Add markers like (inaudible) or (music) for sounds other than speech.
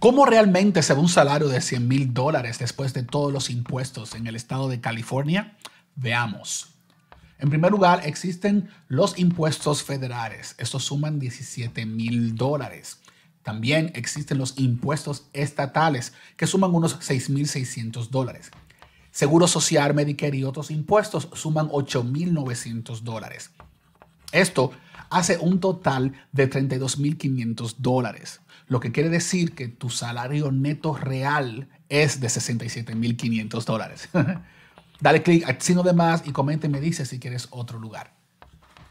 ¿Cómo realmente se ve un salario de 100 mil dólares después de todos los impuestos en el estado de California? Veamos. En primer lugar, existen los impuestos federales. Estos suman 17 mil dólares. También existen los impuestos estatales, que suman unos 6.600 dólares. Seguro Social, Medicare y otros impuestos suman 8.900 dólares. Esto hace un total de 32.500 dólares, lo que quiere decir que tu salario neto real es de 67.500 dólares. (laughs) Dale clic al signo de más y comenta y me dice si quieres otro lugar.